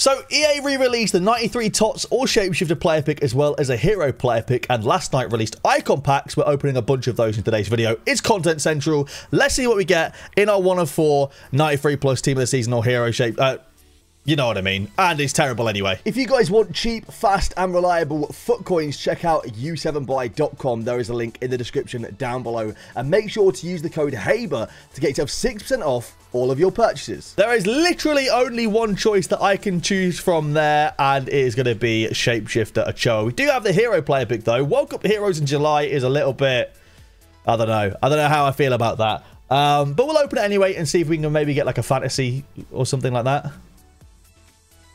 So EA re-released the 93 TOTS or Shapeshifter player pick as well as a hero player pick and last night released icon packs. We're opening a bunch of those in today's video. It's Content Central. Let's see what we get in our 1 of 4 93 plus team of the season or hero shape. Uh, you know what I mean. And it's terrible anyway. If you guys want cheap, fast, and reliable FUT coins, check out u7buy.com. There is a link in the description down below. And make sure to use the code HABER to get yourself 6% off all of your purchases. There is literally only one choice that I can choose from there, and it is going to be Shapeshifter Ochoa. We do have the hero player pick, though. World Cup Heroes in July is a little bit... I don't know. I don't know how I feel about that. Um, but we'll open it anyway and see if we can maybe get like a fantasy or something like that.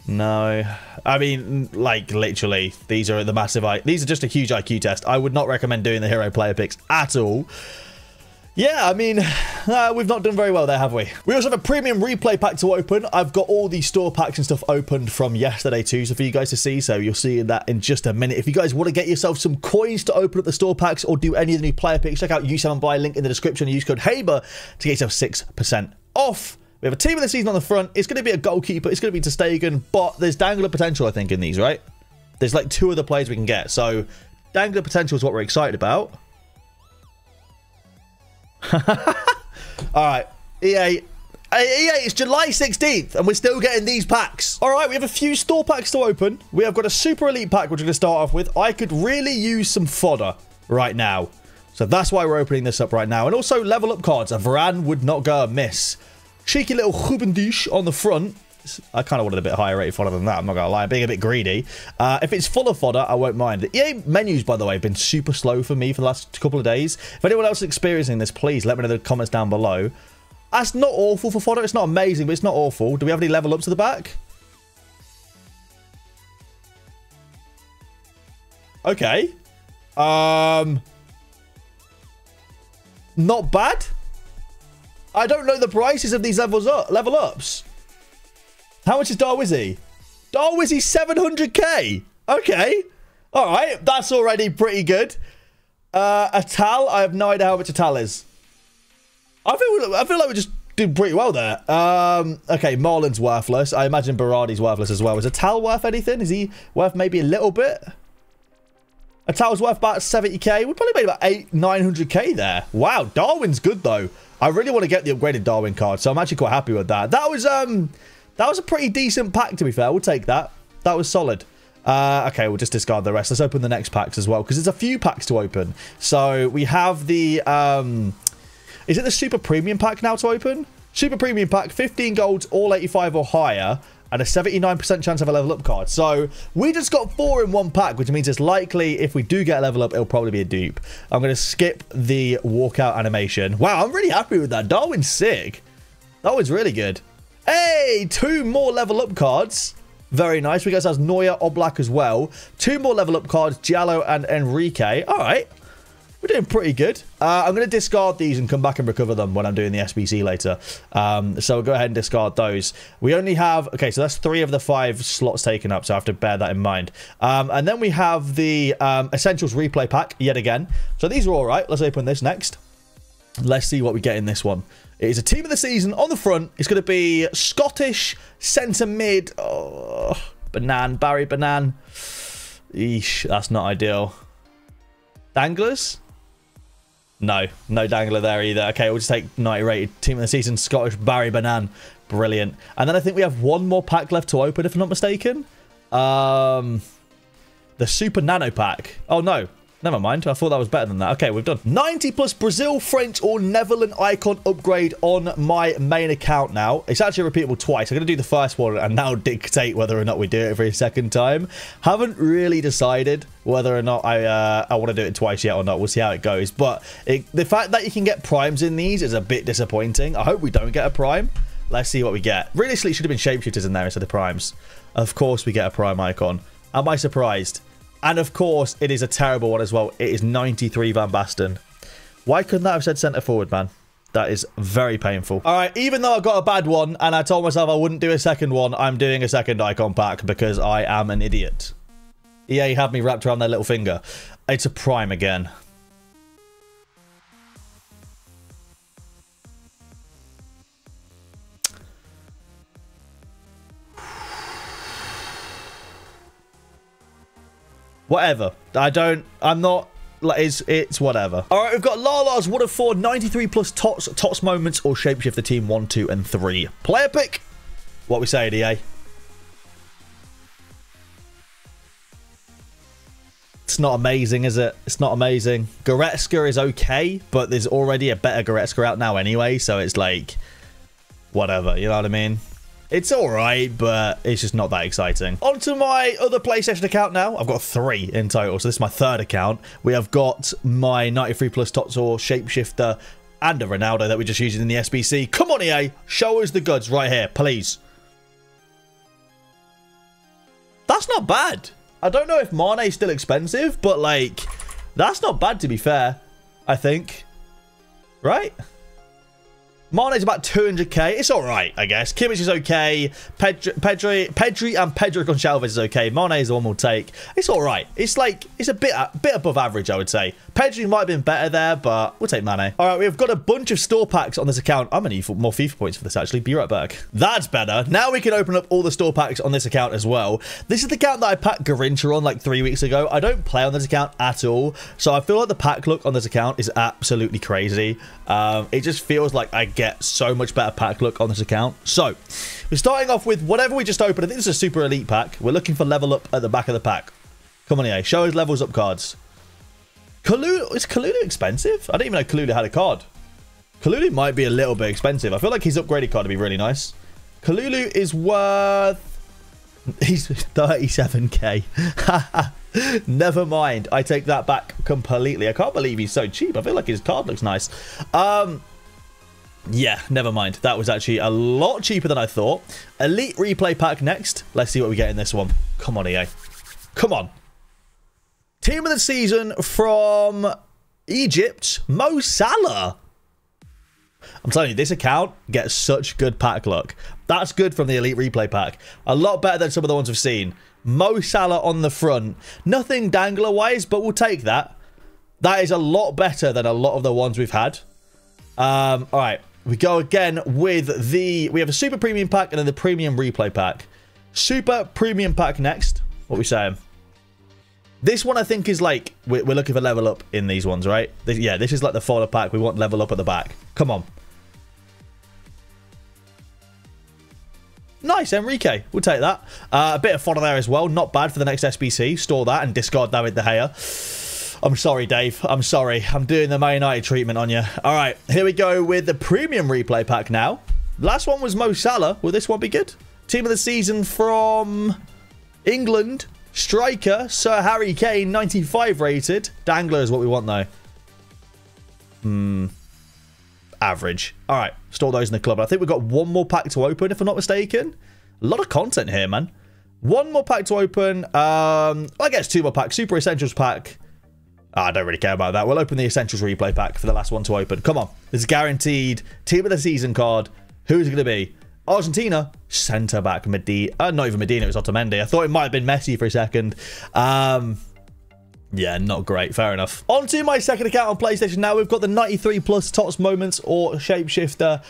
No, I mean, like literally, these are the massive. I these are just a huge IQ test. I would not recommend doing the hero player picks at all. Yeah, I mean, uh, we've not done very well there, have we? We also have a premium replay pack to open. I've got all the store packs and stuff opened from yesterday too, so for you guys to see, so you'll see that in just a minute. If you guys want to get yourself some coins to open up the store packs or do any of the new player picks, check out U7 Buy, link in the description, use code HABER to get yourself 6% off. We have a team of the season on the front. It's going to be a goalkeeper. It's going to be ter Stegen, but there's dangler potential, I think, in these, right? There's like two other the players we can get. So dangler potential is what we're excited about. All right, EA. Uh, EA, it's July 16th, and we're still getting these packs. All right, we have a few store packs to open. We have got a Super Elite pack, which we're going to start off with. I could really use some fodder right now. So that's why we're opening this up right now. And also level up cards. A Varan would not go amiss. Cheeky little Hubendish on the front. I kind of wanted a bit higher rated fodder than that. I'm not going to lie. I'm being a bit greedy. Uh, if it's full of fodder, I won't mind. The EA menus, by the way, have been super slow for me for the last couple of days. If anyone else is experiencing this, please let me know in the comments down below. That's not awful for fodder. It's not amazing, but it's not awful. Do we have any level ups to the back? Okay. Um, not bad. I don't know the prices of these levels up, level ups. How much is Darwizzy? Darwizzy 700k. Okay. All right. That's already pretty good. Uh, Atal. I have no idea how much Atal is. I feel I feel like we're just did pretty well there. Um, okay, Marlon's worthless. I imagine Berardi's worthless as well. Is Atal worth anything? Is he worth maybe a little bit? Atal's worth about 70k. We probably made about eight, 900k there. Wow, Darwin's good though. I really want to get the upgraded Darwin card, so I'm actually quite happy with that. That was um, that was a pretty decent pack, to be fair. We'll take that. That was solid. Uh, okay, we'll just discard the rest. Let's open the next packs as well, because there's a few packs to open. So we have the... Um, is it the Super Premium pack now to open? Super Premium pack, 15 golds, all 85 or higher and a 79% chance of a level up card. So we just got four in one pack, which means it's likely if we do get a level up, it'll probably be a dupe. I'm going to skip the walkout animation. Wow, I'm really happy with that. Darwin's sick. That was really good. Hey, two more level up cards. Very nice. We got ourselves Neuer, Oblak as well. Two more level up cards, Djaló and Enrique. All right. We're doing pretty good. Uh, I'm going to discard these and come back and recover them when I'm doing the SBC later. Um, so we'll go ahead and discard those. We only have... Okay, so that's three of the five slots taken up, so I have to bear that in mind. Um, and then we have the um, Essentials Replay Pack yet again. So these are all right. Let's open this next. Let's see what we get in this one. It is a team of the season on the front. It's going to be Scottish centre mid. Oh, Bannan, Barry Bannan. Eesh, that's not ideal. Danglers? No, no dangler there either. Okay, we'll just take 90 rated team of the season, Scottish Barry Bannan. Brilliant. And then I think we have one more pack left to open, if I'm not mistaken. Um, the Super Nano pack. Oh, no. Never mind. I thought that was better than that. Okay, we've done 90 plus Brazil, French, or Netherlands icon upgrade on my main account now. It's actually repeatable twice. I'm going to do the first one and now dictate whether or not we do it every second time. Haven't really decided whether or not I uh, I want to do it twice yet or not. We'll see how it goes. But it, the fact that you can get primes in these is a bit disappointing. I hope we don't get a prime. Let's see what we get. Realistically, should have been shapeshifters in there instead of primes. Of course we get a prime icon. Am I surprised? And of course, it is a terrible one as well. It is 93 Van Basten. Why couldn't that have said centre forward, man? That is very painful. All right, even though I got a bad one and I told myself I wouldn't do a second one, I'm doing a second icon pack because I am an idiot. EA had me wrapped around their little finger. It's a prime again. Whatever. I don't. I'm not. It's, it's whatever. All right, we've got Lala's Wood of 4, 93 plus tots, tots moments, or Shapeshifter Team 1, 2, and 3. Player pick. What we say, DA? It's not amazing, is it? It's not amazing. Goretzka is okay, but there's already a better Goretzka out now anyway, so it's like, whatever, you know what I mean? It's alright, but it's just not that exciting. On to my other PlayStation account now. I've got three in total, so this is my third account. We have got my 93 plus Tots or Shapeshifter and a Ronaldo that we're just using in the SBC. Come on, EA. Show us the goods right here, please. That's not bad. I don't know if Mane is still expensive, but like, that's not bad to be fair, I think. Right? Mane's about 200k. It's all right, I guess. Kimmich is okay. Pedri, Pedri, Pedri and Pedro Gonçalves is okay. Mane is the one we'll take. It's all right. It's like, it's a bit, a bit above average, I would say. Pedri might have been better there, but we'll take Mane. All right, we've got a bunch of store packs on this account. I'm going to need more FIFA points for this, actually. Be right back. That's better. Now we can open up all the store packs on this account as well. This is the account that I packed Garrincha on like three weeks ago. I don't play on this account at all, so I feel like the pack look on this account is absolutely crazy. Um, it just feels like I get so much better pack look on this account. So, we're starting off with whatever we just opened. I think this is a super elite pack. We're looking for level up at the back of the pack. Come on, EA. Show us levels up cards. Kalulu, is Kalulu expensive? I didn't even know Kalulu had a card. Kalulu might be a little bit expensive. I feel like his upgraded card would be really nice. Kalulu is worth... He's 37k. Never mind. I take that back completely. I can't believe he's so cheap. I feel like his card looks nice. Um, yeah, never mind. That was actually a lot cheaper than I thought. Elite replay pack next. Let's see what we get in this one. Come on, EA. Come on. Team of the season from Egypt, Mo Salah. I'm telling you, this account gets such good pack luck. That's good from the Elite Replay pack. A lot better than some of the ones we've seen. Mo Salah on the front. Nothing dangler-wise, but we'll take that. That is a lot better than a lot of the ones we've had. Um, all right, we go again with the... We have a Super Premium pack and then the Premium Replay pack. Super Premium pack next. What we saying? This one I think is like, we're, looking for level up in these ones, right? This, yeah, this is like the follow pack. We want level up at the back. Come on. Nice, Enrique. We'll take that. Uh, a bit of fodder there as well. Not bad for the next SBC. Store that and discard David De Gea. I'm sorry, Dave. I'm sorry. I'm doing the Man United treatment on you. All right, here we go with the premium replay pack now. Last one was Mo Salah. Will this one be good? Team of the season from England. Striker, Sir Harry Kane, 95 rated. Dangler is what we want, though. Hmm. Average. All right, store those in the club. I think we've got one more pack to open, if I'm not mistaken. A lot of content here, man. One more pack to open. Um, I guess two more packs. Super Essentials pack. Oh, I don't really care about that. We'll open the Essentials replay pack for the last one to open. Come on. This is guaranteed. Team of the season card. Who's it going to be? Argentina, centre back Medina. Uh, not even Medina, it was Otamendi. I thought it might have been Messi for a second. Um, yeah, not great. Fair enough. On to my second account on PlayStation now. We've got the 93 plus Tots Moments or Shapeshifter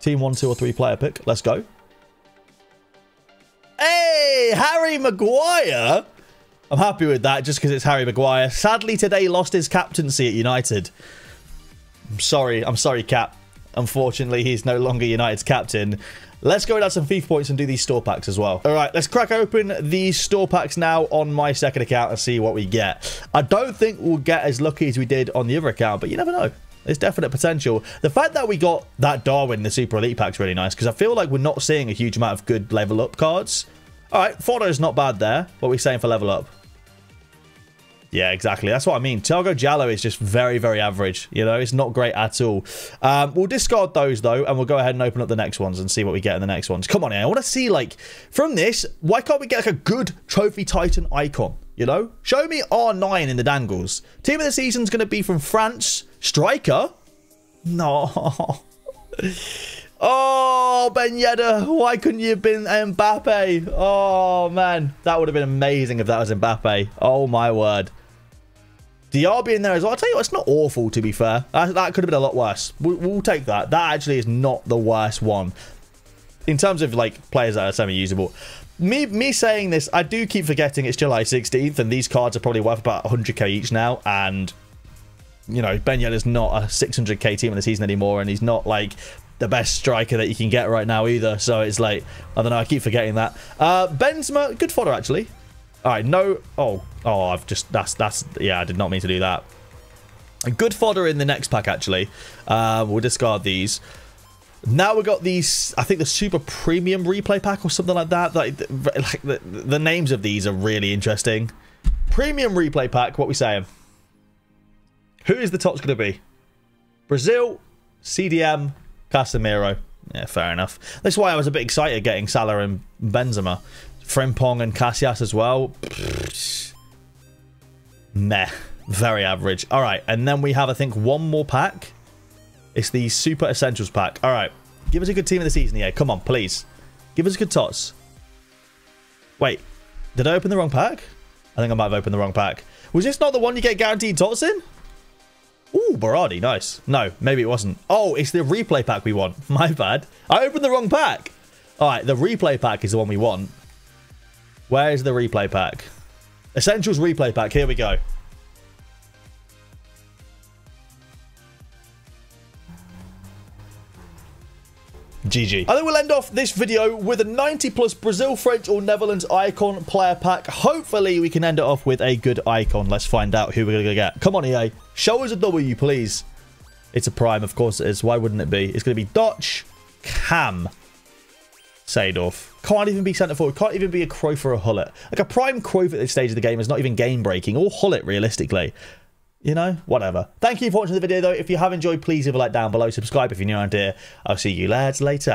Team 1, 2 or 3 player pick. Let's go. Hey, Harry Maguire. I'm happy with that just because it's Harry Maguire. Sadly, today lost his captaincy at United. I'm sorry. I'm sorry, Cap. Unfortunately, he's no longer United's captain. Let's go and add some FIFA points and do these store packs as well. All right, let's crack open these store packs now on my second account and see what we get. I don't think we'll get as lucky as we did on the other account, but you never know. There's definite potential. The fact that we got that Darwin, the Super Elite pack, is really nice because I feel like we're not seeing a huge amount of good level up cards. All right, is not bad there. What are we saying for level up? Yeah, exactly. That's what I mean. Thiago Djaló is just very, very average. You know, it's not great at all. Um, we'll discard those, though, and we'll go ahead and open up the next ones and see what we get in the next ones. Come on, I want to see, like, from this, why can't we get, like, a good Trophy Titan icon? You know? Show me R9 in the dangles. Team of the season's going to be from France. Striker? No. Oh, Ben Yedder, why couldn't you have been Mbappe? Oh, man. That would have been amazing if that was Mbappe. Oh, my word. Diaby in there as well. I'll tell you what, it's not awful, to be fair. That, that could have been a lot worse. We'll, we'll, take that. That actually is not the worst one. In terms of, like, players that are semi-usable. me me saying this, I do keep forgetting it's July 16th, and these cards are probably worth about 100k each now, and you know, Ben is not a 600k team in the season anymore, and he's not like the best striker that you can get right now either. So it's like, I don't know, I keep forgetting that. Uh, Benzema, good fodder actually. All right, no, oh, oh, I've just, that's, that's, yeah, I did not mean to do that. Good fodder in the next pack actually. Uh, we'll discard these. Now we've got these, I think the super premium replay pack or something like that. Like, like the, the names of these are really interesting. Premium replay pack, what we saying? Who is the top's going to be? Brazil, CDM, Casemiro. Yeah, fair enough. That's why I was a bit excited getting Salah and Benzema. Frimpong and Casillas as well. Meh. Very average. All right, and then we have, I think, one more pack. It's the Super Essentials pack. All right, give us a good team of the season here. Come on, please. Give us a good tots. Wait, did I open the wrong pack? I think I might have opened the wrong pack. Was this not the one you get guaranteed tots in? Ooh, Berardi, nice. No, maybe it wasn't. Oh, it's the replay pack we want. My bad. I opened the wrong pack. All right, the replay pack is the one we want. Where is the replay pack? Essentials replay pack. Here we go. GG. I think we'll end off this video with a 90 plus Brazil, French or Netherlands icon player pack. Hopefully we can end it off with a good icon. Let's find out who we're going to get. Come on EA. Show us a W, please. It's a prime, of course it is. Why wouldn't it be? It's going to be Dutch, Cam, Seedorf. Can't even be centre forward. Can't even be a Cruyff for a Gullit. Like a prime Cruyff at this stage of the game is not even game breaking or Gullit realistically. You know, whatever. Thank you for watching the video though. If you have enjoyed, please leave a like down below. Subscribe if you're new around here. I'll see you lads later.